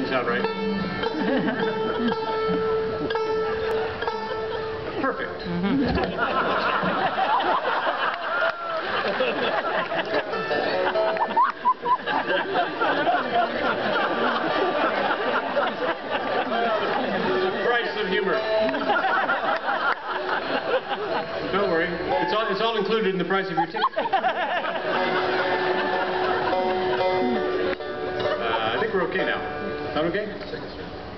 doesn't sound right. Perfect. Price of humor. Don't worry. It's all, it's all included in the price of your ticket. Uh, I think we're okay now. Sound okay?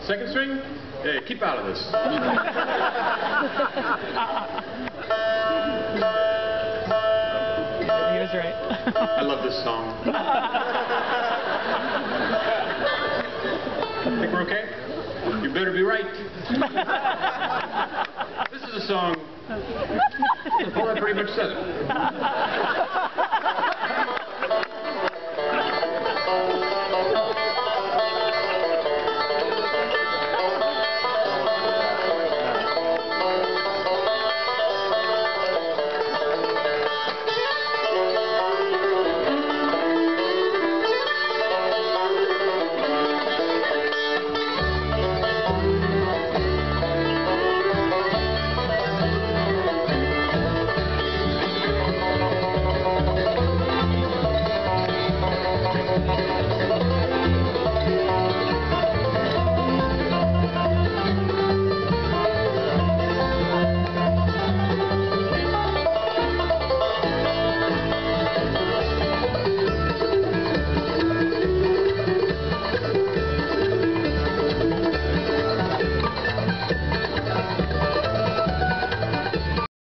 Second string. Hey, keep out of this. He was right. I love this song. Think we're okay? You better be right. this is a song. Well, I pretty much said it.